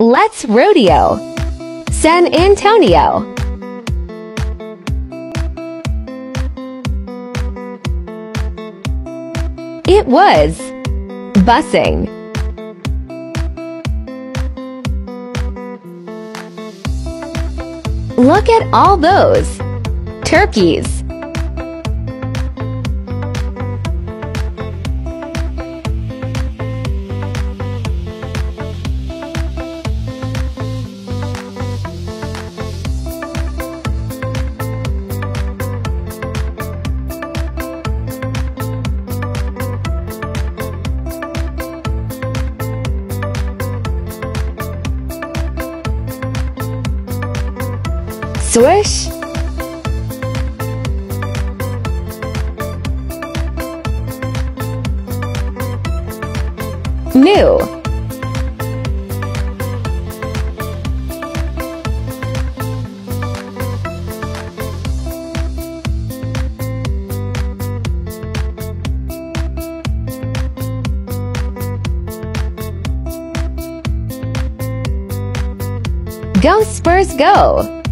Let's rodeo. San Antonio. It was busing. Look at all those turkeys. Swish. New. Go Spurs go!